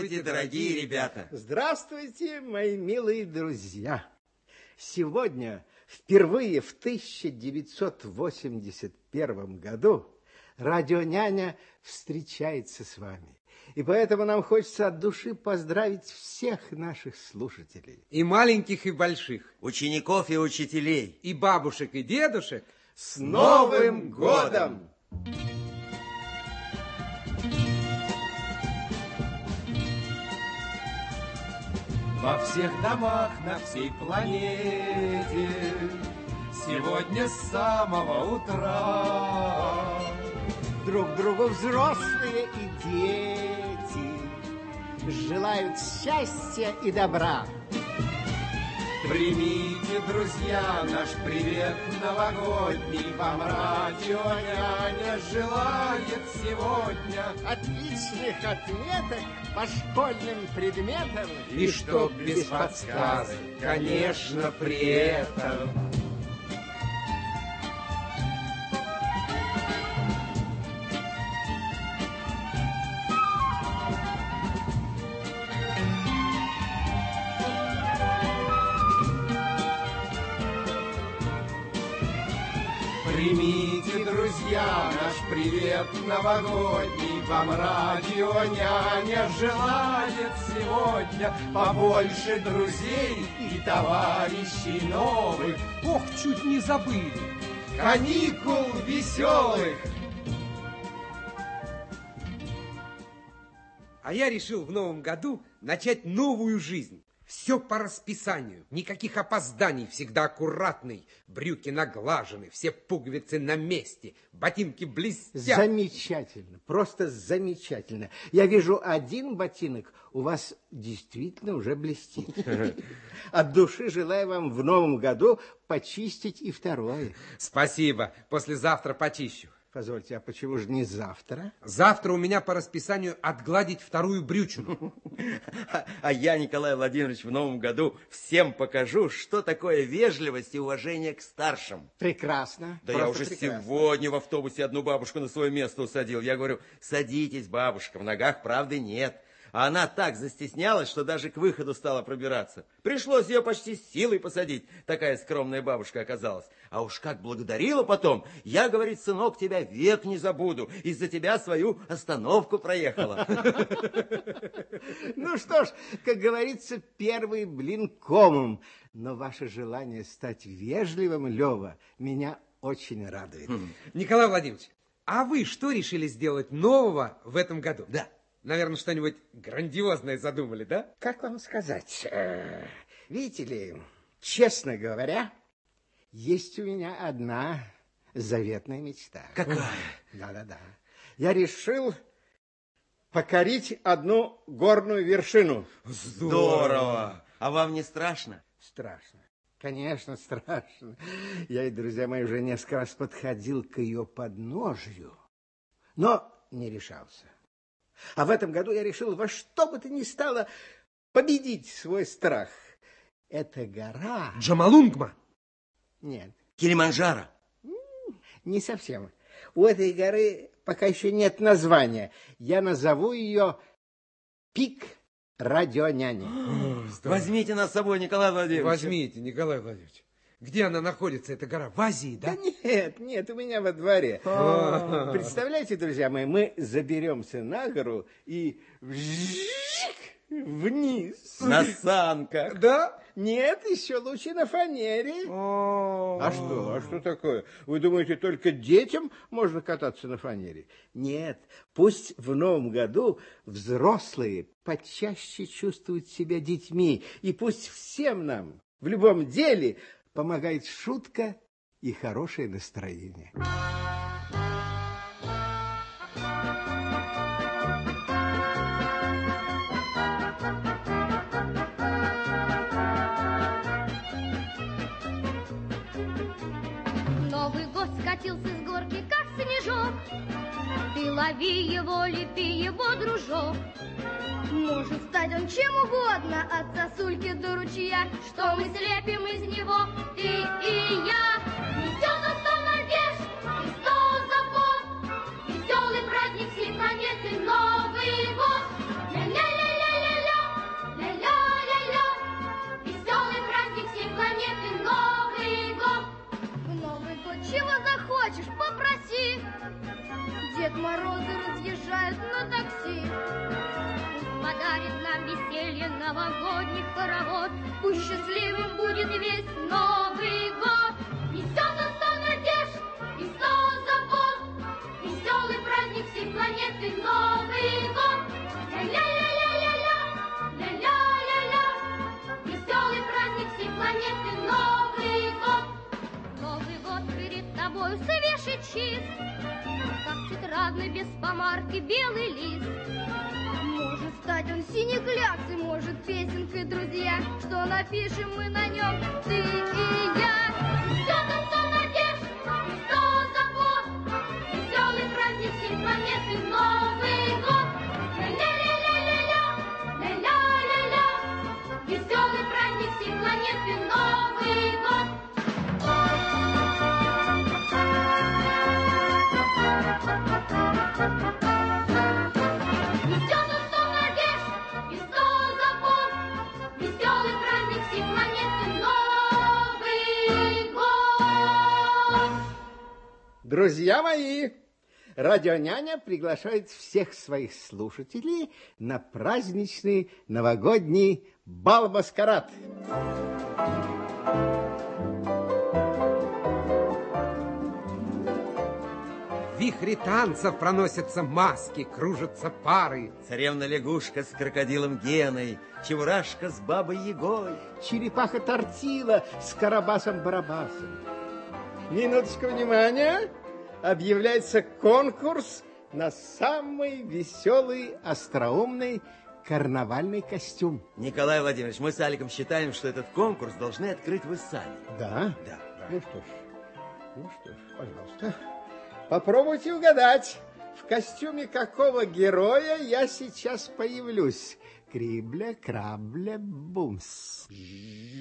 Здравствуйте, дорогие ребята. Здравствуйте, мои милые друзья. Сегодня, впервые в 1981 году, радионяня встречается с вами. И поэтому нам хочется от души поздравить всех наших слушателей. И маленьких, и больших. Учеников и учителей. И бабушек, и дедушек. С Новым годом! Во всех домах на всей планете Сегодня с самого утра Друг другу взрослые и дети Желают счастья и добра. Примите, друзья, наш привет новогодний. Вам радио няня желает сегодня. Отличных отметок по школьным предметам. И чтоб без подсказок, конечно, при этом. Примите, друзья, наш привет новогодний Вам радио няня желает сегодня Побольше друзей и товарищей новых Ох, чуть не забыли. Каникул веселых А я решил в новом году начать новую жизнь. Все по расписанию, никаких опозданий, всегда аккуратный, брюки наглажены, все пуговицы на месте, ботинки блестят. Замечательно, просто замечательно. Я вижу один ботинок у вас действительно уже блестит. От души желаю вам в новом году почистить и второе. Спасибо, послезавтра почищу. Позвольте, а почему же не завтра? Завтра у меня по расписанию отгладить вторую брючину. А, я, Николай Владимирович, в новом году всем покажу, что такое вежливость и уважение к старшим. Прекрасно. Да я уже прекрасно. сегодня в автобусе одну бабушку на свое место усадил. Я говорю, садитесь, бабушка, в ногах правды нет. А она так застеснялась, что даже к выходу стала пробираться. Пришлось ее почти с силой посадить. Такая скромная бабушка оказалась. А уж как благодарила потом. Я, говорит, сынок, тебя век не забуду. Из-за тебя свою остановку проехала. Ну что ж, как говорится, первый блин комом. Но ваше желание стать вежливым, Лева, меня очень радует. Николай Владимирович, а вы что решили сделать нового в этом году? Да. Наверное, что-нибудь грандиозное задумали, да? Как вам сказать? Э, Видите ли, честно говоря, есть у меня одна заветная мечта. Какая? Да-да-да. Я решил покорить одну горную вершину. Здорово. А вам не страшно? Страшно. Конечно, страшно. Я и, друзья мои, уже несколько раз подходил к ее подножью, но не решался. А в этом году я решил во что бы то ни стало победить свой страх. Эта гора... Джамалунгма. Нет, Килиманджаро. не совсем. У этой горы пока еще нет названия. Я назову ее Пик Радионяни. Возьмите нас с собой, Николай Владимирович. Возьмите, Николай Владимирович. Где она находится, эта гора? В Азии, да? Да нет, нет, у меня во дворе. Представляете, друзья мои, мы заберемся на гору и вниз. На санках. Да? Нет, еще лучше на фанере. А что? А что такое? Вы думаете, только детям можно кататься на фанере? Нет, пусть в новом году взрослые почаще чувствуют себя детьми, и пусть всем нам в любом деле помогает шутка и хорошее настроение. Лови его, лепи его, дружок. Может стать он чем угодно, от сосульки до ручья, что мы слепим из него, ты и я. Несет он Кляксой, может песенкой, друзья, Что напишем мы на нем, ты и я. Несет он сто надежд сто забот, Веселый праздник всей планеты Новый Друзья мои, радионяня приглашает всех своих слушателей на праздничный новогодний бал-маскарад. В вихре танцев проносятся маски, кружатся пары. Царевна-лягушка с крокодилом Геной, Чебурашка с бабой Егой. Черепаха Тортила с Карабасом-Барабасом. Минуточку внимания. Объявляется конкурс на самый веселый, остроумный карнавальный костюм. Николай Владимирович, мы с Аликом считаем, что этот конкурс должны открыть вы сами. Да? Да. Ну что ж, ну что ж, пожалуйста. Попробуйте угадать, в костюме какого героя я сейчас появлюсь. Крибля, крабля, бумс.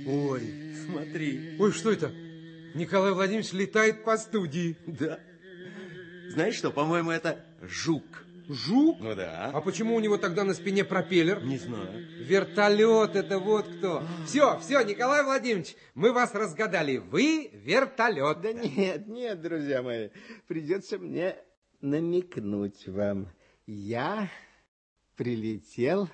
Ой, смотри. Ой, что это? Николай Владимирович летает по студии. Да. Знаешь что, по-моему, это жук. Жук? Ну да. А почему у него тогда на спине пропеллер? Не знаю. Вертолет, это вот кто. Все, все, Николай Владимирович, мы вас разгадали. Вы вертолет. Да нет, нет, друзья мои, придется мне намекнуть вам. Я прилетел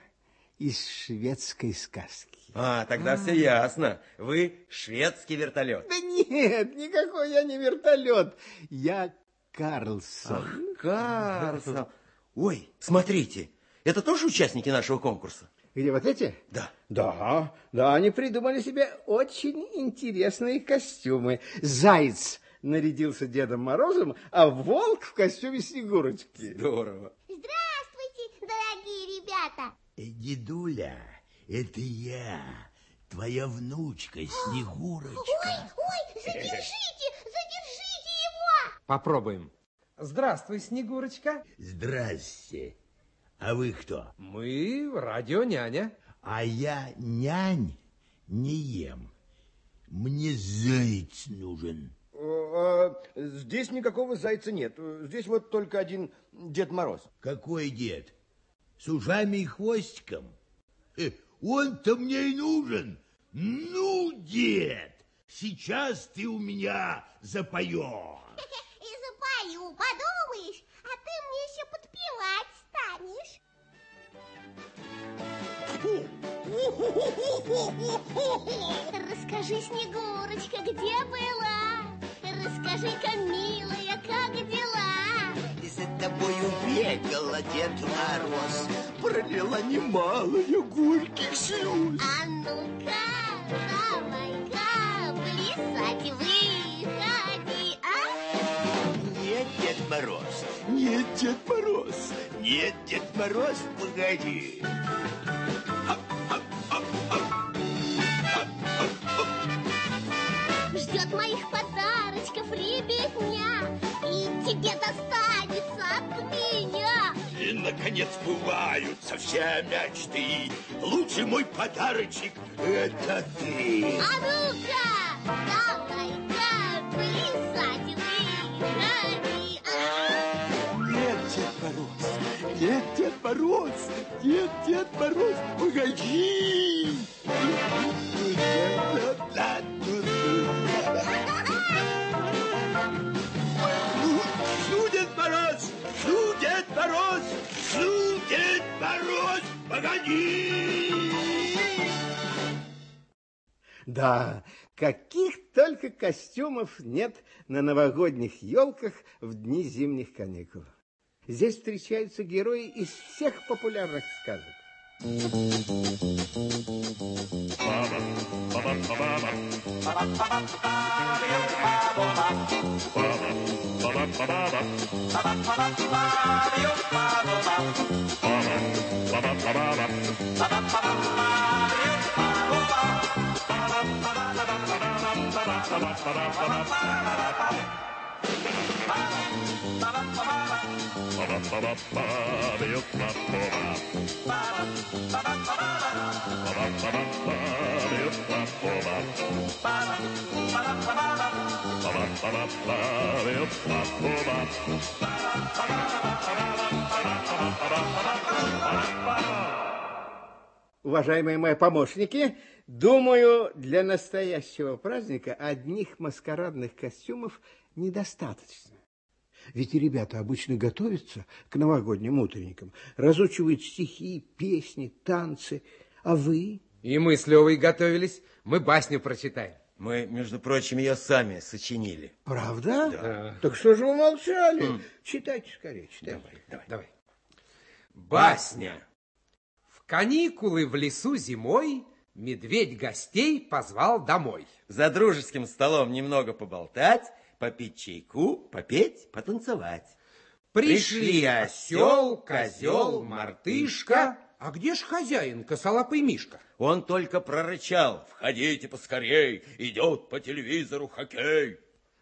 из шведской сказки. А, тогда все ясно. Вы шведский вертолет. Да нет, никакой я не вертолет. Я Карлсон. Карлсон. Ой, смотрите, это тоже участники нашего конкурса? Где вот эти? Да. Да, да, они придумали себе очень интересные костюмы. Заяц нарядился Дедом Морозом, а волк в костюме Снегурочки. Здорово. Здравствуйте, дорогие ребята! Э, Дедуля, это я, твоя внучка Снегурочка. Ой, ой, задержите, задержите его! Попробуем. Здравствуй, Снегурочка. Здрасте. А вы кто? Мы радионяня. А я нянь не ем. Мне заяц нужен. Здесь никакого зайца нет. Здесь вот только один Дед Мороз. Какой дед? С ужами и хвостиком? Э, Он-то мне и нужен. Ну, дед, сейчас ты у меня запоешь. Запою, подумаешь, а ты мне еще подпевать станешь. Расскажи, Снегурочка, где была? Расскажи-ка, милая, как дела? И за тобою бегала Дед Мороз, пролила немалые горьких слез. А ну-ка, давай-ка, плясать выходи, Дед Мороз, нет, Дед Мороз, нет, Дед Мороз, погоди. Ждет моих подарочков ребятня, и тебе достанется от меня. И, наконец, бываются все мечты. Лучший мой подарочек — это ты. А ну-ка, Дед Мороз, нет, Дед Мороз, погоди. Шу, Дед Мороз, шу, Дед Мороз, шу, Дед Мороз, погоди. Да, каких только костюмов нет на новогодних елках в дни зимних каникул. Здесь встречаются герои из всех популярных сказок. Уважаемые мои помощники, думаю, для настоящего праздника одних маскарадных костюмов недостаточно. Ведь ребята обычно готовятся к новогодним утренникам, разучивают стихи, песни, танцы. А вы? И мы с Левой готовились. Мы басню прочитаем. Мы, между прочим, ее сами сочинили. Правда? Да. Так что же вы молчали? Читайте скорее, читайте. Давай, давай. Басня. В каникулы в лесу зимой медведь гостей позвал домой. За дружеским столом немного поболтать, попить чайку, попеть, потанцевать. Пришли осел, козел, мартышка. А где ж хозяин, косолапый Мишка? Он только прорычал. Входите поскорей, идет по телевизору хоккей.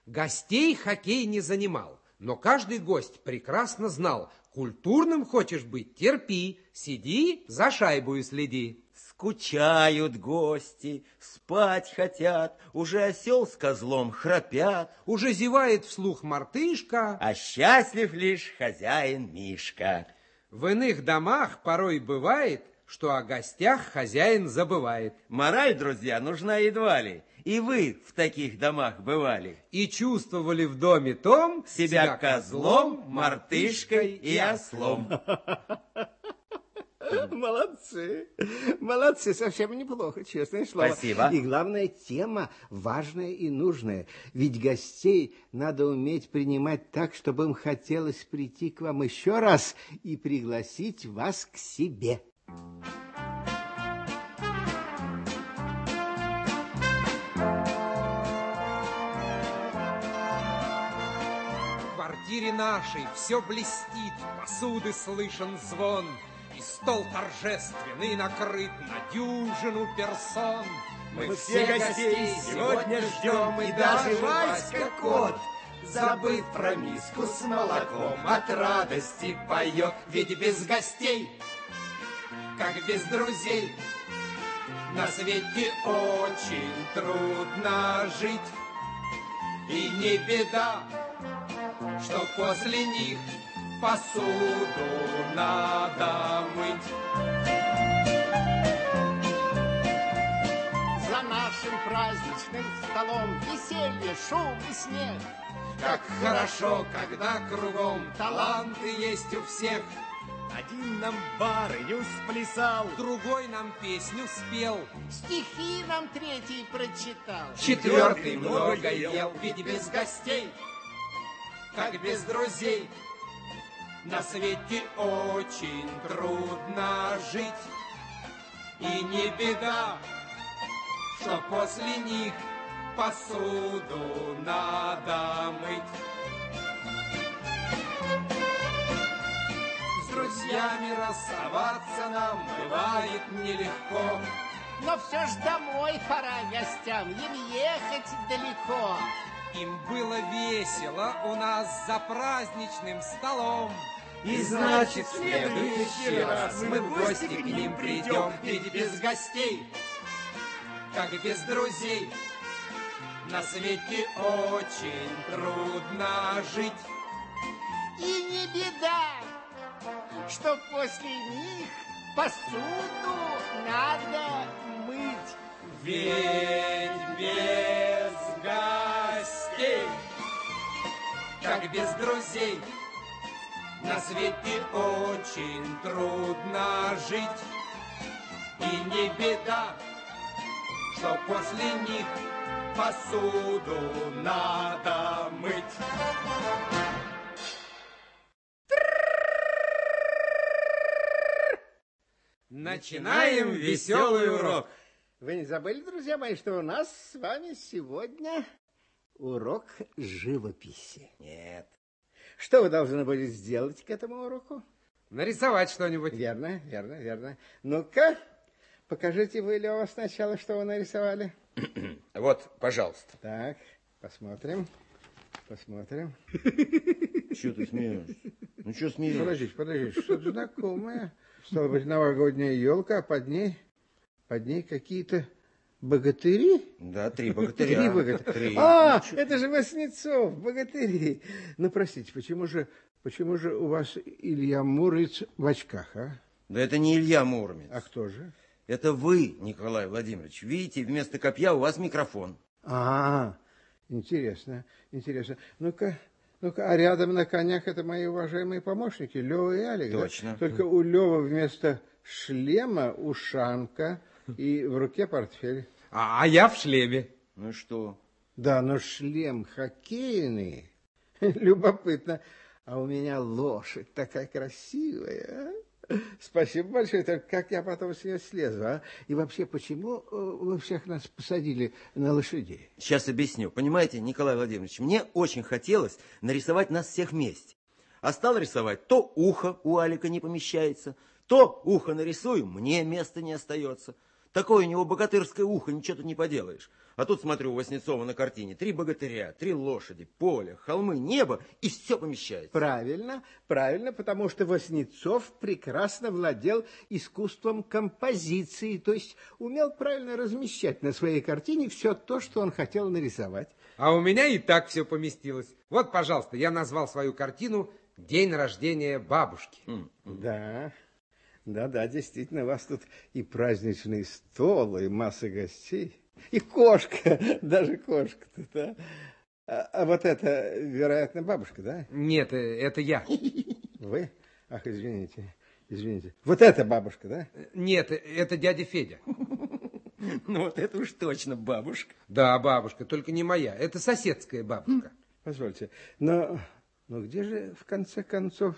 Гостей хоккей не занимал, но каждый гость прекрасно знал, культурным хочешь быть, терпи, сиди, за шайбу и следи. Скучают гости, спать хотят, уже осел с козлом храпят, Уже зевает вслух мартышка. а счастлив лишь хозяин Мишка. В иных домах порой бывает, что о гостях хозяин забывает. Мораль, друзья, нужна едва ли. И вы в таких домах бывали. И чувствовали в доме том Себя козлом, мартышкой и ослом. Молодцы. Молодцы, совсем неплохо, честное слово. Спасибо. И главная тема важная и нужная. Ведь гостей надо уметь принимать так, чтобы им хотелось прийти к вам еще раз и пригласить вас к себе. В квартире нашей все блестит, посуды слышен звон, и стол торжественный накрыт на дюжину персон. Мы все гостей сегодня ждем, и даже Васька кот, забыв про миску с молоком, от радости поет. Ведь без гостей, как без друзей, на свете очень трудно жить. И не беда, что после них посуду надо мыть. За нашим праздничным столом веселье, шум и смех. Как хорошо, когда кругом таланты есть у всех. Один нам барыню сплясал, Другой нам песню спел, Стихи нам третий прочитал. четвертый много ел. Ведь без гостей, как без друзей, на свете очень трудно жить. И не беда, что после них посуду надо мыть. С друзьями расставаться нам бывает нелегко. Но все ж домой пора гостям, им ехать далеко. Им было весело у нас за праздничным столом. И значит, в следующий раз мы в гости к ним придем, ведь без гостей, как без друзей, на свете очень трудно жить. И не беда, что после них посуду надо мыть. Ведь без гостей, как без друзей, на свете очень трудно жить. И не беда, что после них посуду надо мыть. Начинаем веселый урок. Вы не забыли, друзья мои, что у нас с вами сегодня урок живописи? Нет. Что вы должны были сделать к этому уроку? Нарисовать что-нибудь. Верно, верно, верно. Ну-ка, покажите вы, Лева, сначала, что вы нарисовали. Вот, пожалуйста. Так, посмотрим. Посмотрим. Что ты смеешься? Ну что смеешься? Подождите, подождите, что-то знакомое. Стало быть, новогодняя елка, а под ней, под ней какие-то богатыри? Да, три богатыря. Три богатыря. Три. А, это же Васнецов, богатыри. Ну, простите, почему же, почему же у вас Илья Муромец в очках, а? Да это не Илья Муромец. А кто же? Это вы, Николай Владимирович. Видите, вместо копья у вас микрофон. А, интересно, интересно. Ну-ка, ну-ка, а рядом на конях это мои уважаемые помощники, Лева и Алик. да? Точно. Только у Лева вместо шлема ушанка и в руке портфель. А, а я в шлеме. Ну что? Да, но шлем хоккейный. Любопытно. А у меня лошадь такая красивая. а? Спасибо большое. Только как я потом с нее слезу, а? И вообще, почему э, вы всех нас посадили на лошадей? Сейчас объясню. Понимаете, Николай Владимирович, мне очень хотелось нарисовать нас всех вместе. А стал рисовать, то ухо у Алика не помещается, то ухо нарисую, мне места не остается. Такое у него богатырское ухо, ничего тут не поделаешь. А тут смотрю у Васнецова на картине. Три богатыря, три лошади, поле, холмы, небо, и все помещается. Правильно, правильно, потому что Васнецов прекрасно владел искусством композиции, то есть умел правильно размещать на своей картине все то, что он хотел нарисовать. А у меня и так все поместилось. Вот, пожалуйста, я назвал свою картину «День рождения бабушки». Да, да, да, действительно, у вас тут и праздничный стол, и масса гостей, и кошка, даже кошка тут, а? А, а вот это, вероятно, бабушка, да? Нет, э, это я. Вы? Ах, извините, извините. Вот это бабушка, да? Нет, э, это дядя Федя. Ну вот это уж точно бабушка. Да, бабушка, только не моя. Это соседская бабушка. Позвольте, но, но где же, в конце концов,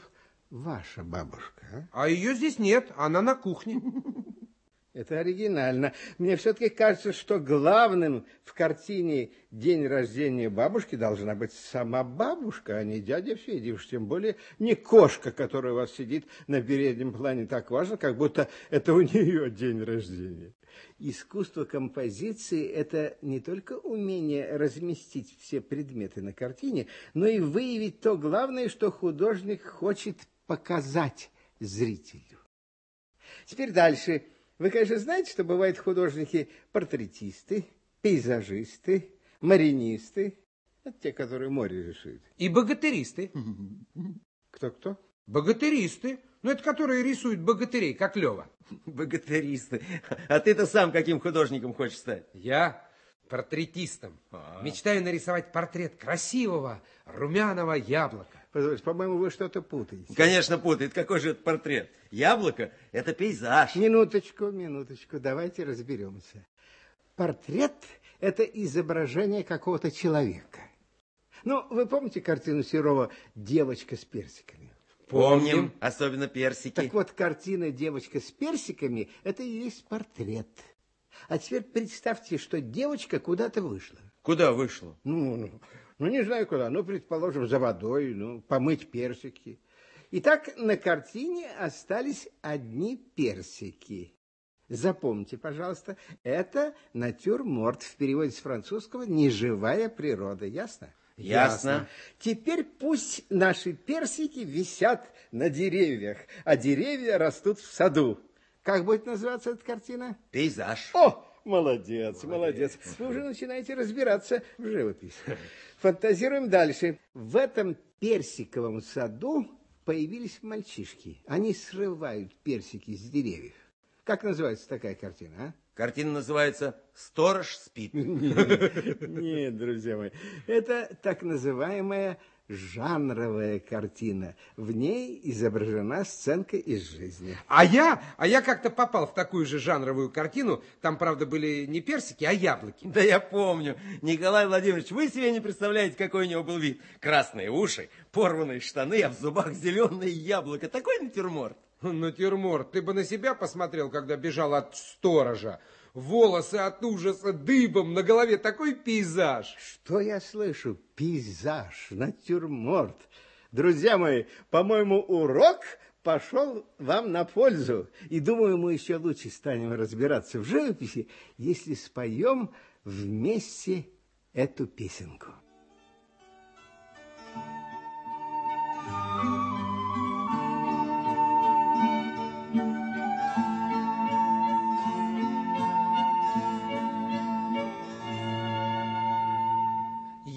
ваша бабушка, а? А ее здесь нет, она на кухне. Это оригинально. Мне все-таки кажется, что главным в картине «День рождения бабушки» должна быть сама бабушка, а не дядя Федя, уж тем более не кошка, которая у вас сидит на переднем плане так важно, как будто это у нее день рождения. Искусство композиции – это не только умение разместить все предметы на картине, но и выявить то главное, что художник хочет показать зрителю. Теперь дальше. Вы, конечно, знаете, что бывают художники-портретисты, пейзажисты, маринисты. Это те, которые море рисуют. И богатыристы. Кто-кто? Богатыристы. Ну, это которые рисуют богатырей, как Лева. Богатыристы. А ты-то сам каким художником хочешь стать? Я портретистом. Мечтаю нарисовать портрет красивого румяного яблока. Позвольте, по-моему, вы что-то путаете. Конечно, путает. Какой же это портрет? Яблоко – это пейзаж. Минуточку, минуточку, давайте разберемся. Портрет – это изображение какого-то человека. Ну, вы помните картину Серова «Девочка с персиками»? Помним, особенно персики. Так вот, картина «Девочка с персиками» – это и есть портрет. А теперь представьте, что девочка куда-то вышла. Куда вышла? Ну, ну, ну, не знаю куда, ну, предположим, за водой, ну, помыть персики. Итак, на картине остались одни персики. Запомните, пожалуйста, это натюрморт в переводе с французского «неживая природа». Ясно? Ясно. Теперь пусть наши персики висят на деревьях, а деревья растут в саду. Как будет называться эта картина? Пейзаж. О, молодец, молодец. Вы уже начинаете разбираться в живописи. Фантазируем дальше. В этом персиковом саду появились мальчишки. Они срывают персики с деревьев. Как называется такая картина, а? Картина называется «Сторож спит». Нет, друзья мои, это так называемая жанровая картина. В ней изображена сценка из жизни. А я, а я как-то попал в такую же жанровую картину. Там, правда, были не персики, а яблоки. Да я помню. Николай Владимирович, вы себе не представляете, какой у него был вид. Красные уши, порванные штаны, а в зубах зеленое яблоко. Такой натюрморт. Натюрморт, ты бы на себя посмотрел, когда бежал от сторожа. Волосы от ужаса дыбом, на голове такой пейзаж. Что я слышу? Пейзаж, натюрморт. Друзья мои, по-моему, урок пошел вам на пользу. И думаю, мы еще лучше станем разбираться в живописи, если споем вместе эту песенку.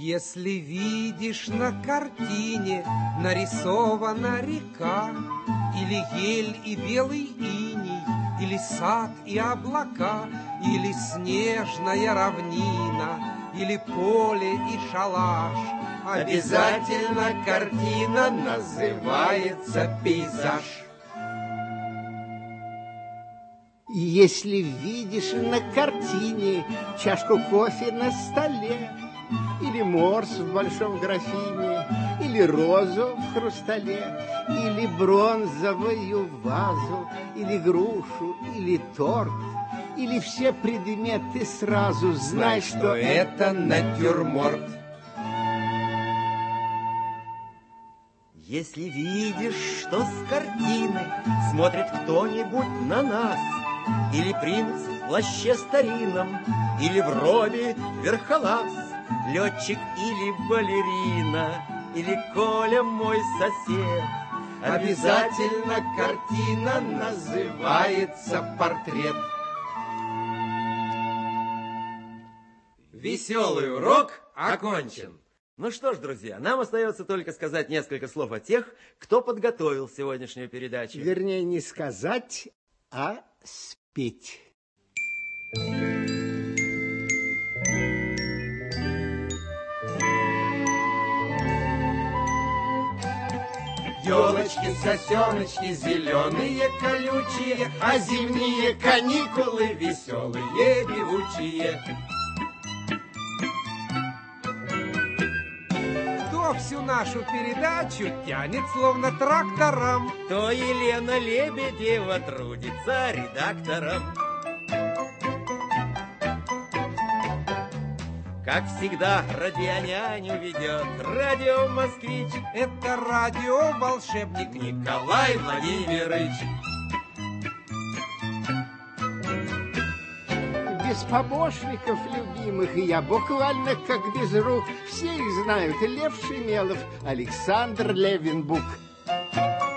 Если видишь на картине нарисована река, Или ель и белый иней, или сад и облака, Или снежная равнина, или поле и шалаш, Обязательно картина называется пейзаж. Если видишь на картине чашку кофе на столе, или морс в большом графине, или розу в хрустале, или бронзовую вазу, или грушу, или торт, или все предметы сразу, знай, что, что это натюрморт. Если видишь, что с картины смотрит кто-нибудь на нас, или принц в плаще старинном, или в робе верхолаз, летчик или балерина, или Коля мой сосед. Обязательно картина называется портрет. Веселый урок окончен. Ну что ж, друзья, нам остается только сказать несколько слов о тех, кто подготовил сегодняшнюю передачу. Вернее, не сказать, а спеть. Елочки, сосеночки, зеленые, колючие, А зимние каникулы веселые, певучие. Кто всю нашу передачу тянет словно трактором? То Елена Лебедева трудится редактором. Как всегда, радионяню ведет радио-москвич. Это радио-волшебник Николай Владимирович. Без помощников любимых я буквально как без рук. Все их знают. Лев Шемелов, Александр Левинбук. Мы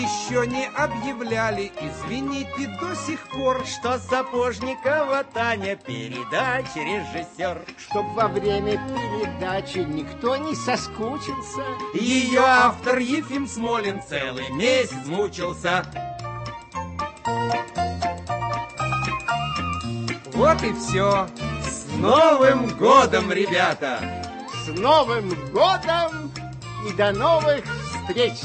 еще не объявляли, извините, до сих пор, что Сапожникова Таня передач режиссер. Чтоб во время передачи никто не соскучился. Ее автор Ефим Смолин целый месяц мучился. Вот и все. С Новым годом, ребята! С Новым годом и до новых встреч!